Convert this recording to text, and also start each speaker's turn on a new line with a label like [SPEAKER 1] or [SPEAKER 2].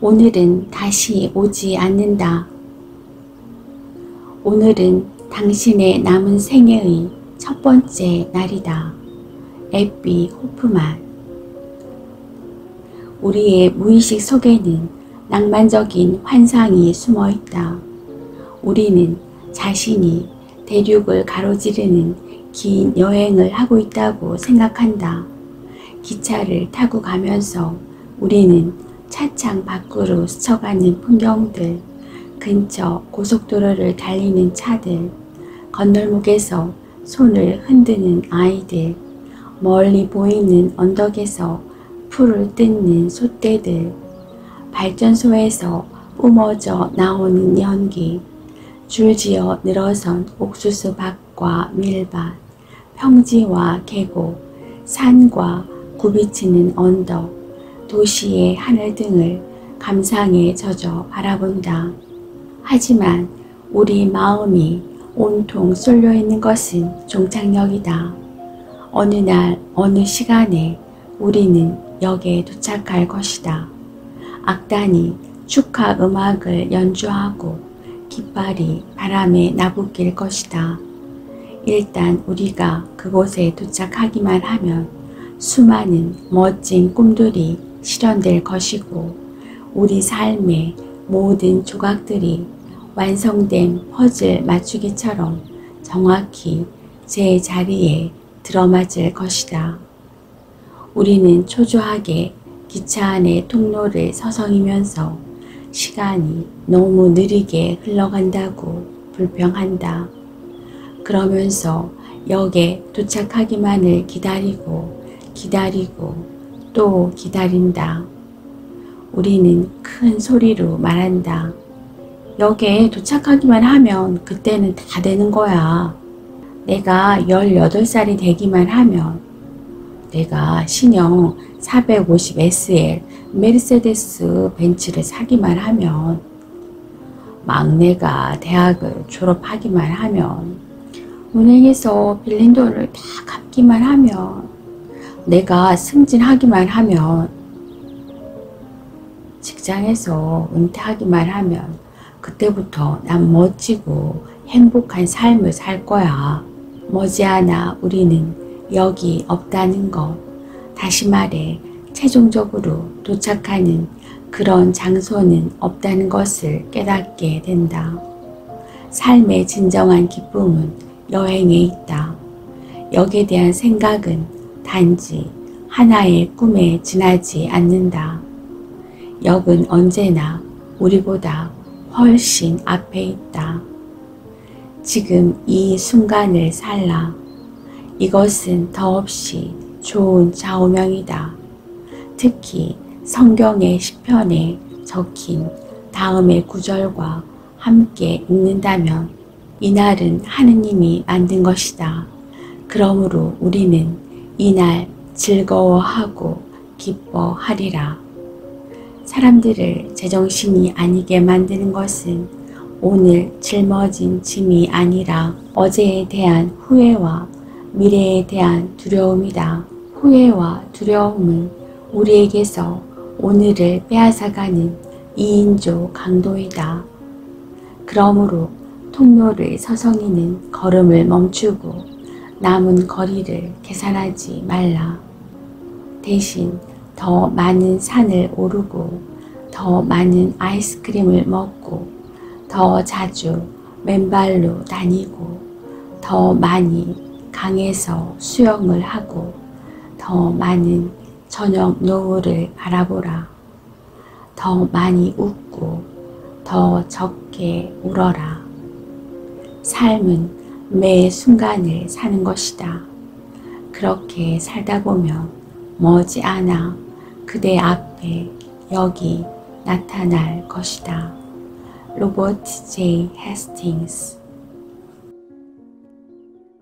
[SPEAKER 1] 오늘은 다시 오지 않는다. 오늘은 당신의 남은 생애의 첫 번째 날이다. 에비 호프만 우리의 무의식 속에는 낭만적인 환상이 숨어 있다. 우리는 자신이 대륙을 가로지르는 긴 여행을 하고 있다고 생각한다. 기차를 타고 가면서 우리는 차창 밖으로 스쳐가는 풍경들, 근처 고속도로를 달리는 차들, 건널목에서 손을 흔드는 아이들, 멀리 보이는 언덕에서 풀을 뜯는 소떼들, 발전소에서 뿜어져 나오는 연기, 줄지어 늘어선 옥수수 밭과 밀밭, 평지와 계곡, 산과 굽이치는 언덕, 도시의 하늘 등을 감상에 젖어 바라본다. 하지만 우리 마음이 온통 쏠려 있는 것은 종착역이다. 어느 날, 어느 시간에 우리는 역에 도착할 것이다. 악단이 축하 음악을 연주하고 깃발이 바람에 나부낄 것이다. 일단 우리가 그곳에 도착하기만 하면 수많은 멋진 꿈들이 실현될 것이고 우리 삶의 모든 조각들이 완성된 퍼즐 맞추기처럼 정확히 제 자리에 들어맞을 것이다. 우리는 초조하게 기차 안의 통로를 서성이면서 시간이 너무 느리게 흘러간다고 불평한다. 그러면서 역에 도착하기만을 기다리고 기다리고 또 기다린다. 우리는 큰 소리로 말한다. 역에 도착하기만 하면 그때는 다 되는 거야. 내가 18살이 되기만 하면 내가 신형 450SL 메르세데스 벤츠를 사기만 하면 막내가 대학을 졸업하기만 하면 은행에서 빌린 돈을 다 갚기만 하면 내가 승진하기만 하면 직장에서 은퇴하기만 하면 그때부터 난 멋지고 행복한 삶을 살 거야. 머지않아 우리는 여기 없다는 것. 다시 말해 최종적으로 도착하는 그런 장소는 없다는 것을 깨닫게 된다. 삶의 진정한 기쁨은 여행에 있다. 역에 대한 생각은 단지 하나의 꿈에 지나지 않는다. 역은 언제나 우리보다 훨씬 앞에 있다. 지금 이 순간을 살라. 이것은 더없이 좋은 좌우명이다. 특히 성경의 시편에 적힌 다음의 구절과 함께 읽는다면 이날은 하느님이 만든 것이다. 그러므로 우리는 이날 즐거워하고 기뻐하리라. 사람들을 제정신이 아니게 만드는 것은 오늘 짊어진 짐이 아니라 어제에 대한 후회와 미래에 대한 두려움이다. 후회와 두려움은 우리에게서 오늘을 빼앗아가는 2인조 강도이다. 그러므로 통로를 서성이는 걸음을 멈추고 남은 거리를 계산하지 말라. 대신 더 많은 산을 오르고 더 많은 아이스크림을 먹고 더 자주 맨발로 다니고 더 많이 강에서 수영을 하고 더 많은 저녁 노을을 바라보라. 더 많이 웃고 더 적게 울어라. 삶은 매 순간을 사는 것이다. 그렇게 살다 보면 머지않아 그대 앞에 여기 나타날 것이다. 로버트 J. 헤스팅스